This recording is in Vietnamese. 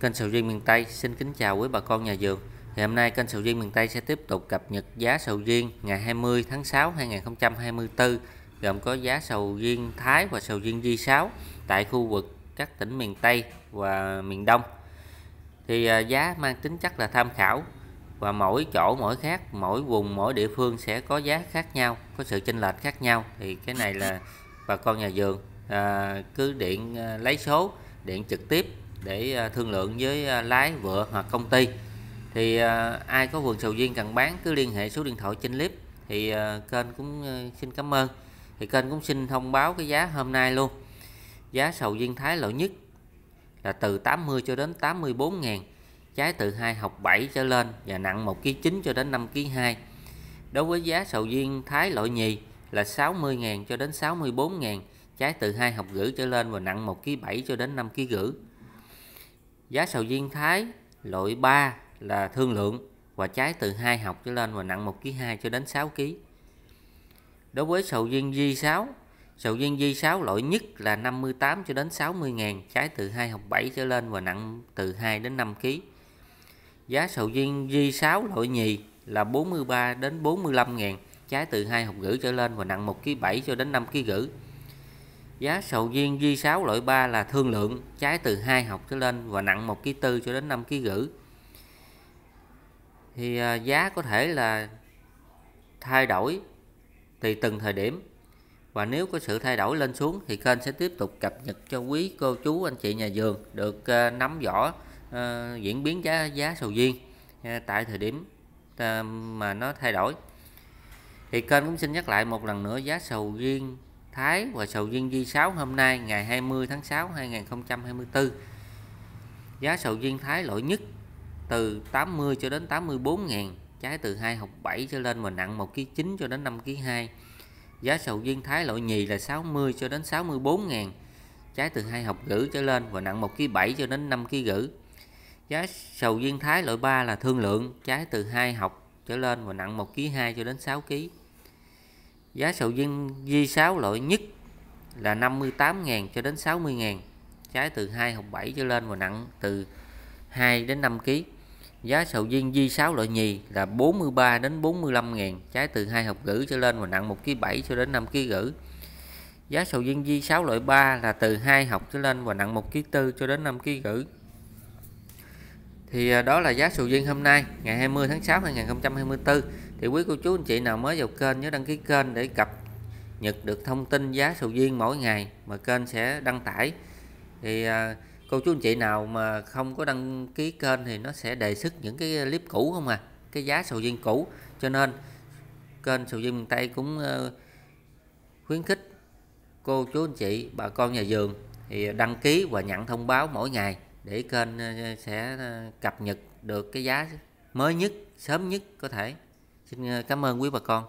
Kênh sầu riêng miền Tây xin kính chào quý bà con nhà vườn. Thì hôm nay kênh sầu riêng miền Tây sẽ tiếp tục cập nhật giá sầu riêng ngày 20 tháng 6 2024 gồm có giá sầu riêng Thái và sầu riêng Di 6 tại khu vực các tỉnh miền Tây và miền Đông. Thì à, giá mang tính chất là tham khảo và mỗi chỗ mỗi khác, mỗi vùng mỗi địa phương sẽ có giá khác nhau, có sự chênh lệch khác nhau. Thì cái này là bà con nhà vườn à, cứ điện à, lấy số điện trực tiếp để à, thương lượng với à, lái vựa hoặc công ty. Thì à, ai có vườn sầu riêng cần bán cứ liên hệ số điện thoại trên clip. Thì kênh cũng xin cảm ơn. Thì kênh cũng xin thông báo cái giá hôm nay luôn. Giá sầu riêng Thái loại nhất là từ 80 cho đến 84 ngàn, trái từ 2 học 7 trở lên và nặng 1 kg 9 cho đến 5 kg 2 đối với giá sầu riêng Thái loại nhì là 60 ngàn cho đến 64 ngàn, trái từ 2 học gửi trở lên và nặng 1 kg 7 cho đến 5 kg gửi Giá sầu riêng Thái loại 3 là thương lượng và trái từ 2 học trở lên và nặng 1 kg 2 cho đến 6 kg. Đối với sầu riêng G6, sầu riêng G6 loại nhất là 58 cho đến 60 ngàn, trái từ 2 học 7 trở lên và nặng từ 2 đến 5 kg. Giá sầu riêng G6 loại nhì là 43 đến 45 ngàn, trái từ 2 học gửi trở lên và nặng 1 kg 7 cho đến 5 kg gửi. Giá sầu riêng G6 loại 3 là thương lượng, trái từ 2 học trở lên và nặng 1 kg 4 cho đến 5 kg rưỡi. Thì à, giá có thể là thay đổi tùy từng thời điểm. Và nếu có sự thay đổi lên xuống thì kênh sẽ tiếp tục cập nhật cho quý cô chú anh chị nhà vườn được à, nắm rõ uh, diễn biến giá giá sầu riêng uh, tại thời điểm uh, mà nó thay đổi. Thì kênh cũng xin nhắc lại một lần nữa giá sầu riêng Thái và sầu riêng Di 6 hôm nay, ngày 20 tháng 6 2024 giá sầu riêng Thái loại nhất từ 80 cho đến 84 ngàn trái từ 2 học 7 trở lên và nặng 1 kg 9 cho đến 5 kg 2 giá sầu riêng Thái loại nhì là 60 cho đến 64 ngàn trái từ 2 học gửi trở lên và nặng 1 kg 7 cho đến 5 kg gửi. giá sầu riêng Thái loại 3 là thương lượng, trái từ 2 học trở lên và nặng 1 kg 2 cho đến 6 kg Giá sầu riêng di 6 loại nhất là 58.000 cho đến 60.000 trái từ 2 hộp 7 trở lên và nặng từ 2 đến 5 kg. Giá sầu riêng di 6 loại nhì là 43 đến 45 ngàn, trái từ 2 hộp rưỡi trở lên và nặng 1 kg 7 cho đến 5 kg rưỡi. Giá sầu riêng di 6 loại 3 là từ 2 hộp trở lên và nặng 1 kg 4 cho đến 5 kg rưỡi. Thì à, đó là giá sầu riêng hôm nay, ngày 20 tháng 6 2024 thì quý cô chú anh chị nào mới vào kênh nhớ đăng ký kênh để cập nhật được thông tin giá sầu riêng mỗi ngày mà kênh sẽ đăng tải. Thì à, cô chú anh chị nào mà không có đăng ký kênh thì nó sẽ đề xuất những cái clip cũ không à cái giá sầu riêng cũ. Cho nên kênh sầu riêng miền Tây cũng uh, khuyến khích cô chú anh chị bà con nhà vườn thì đăng ký và nhận thông báo mỗi ngày để kênh ờ, sẽ ờ, cập nhật được cái giá mới nhất sớm nhất có thể. Xin ờ, cảm ơn quý bà con.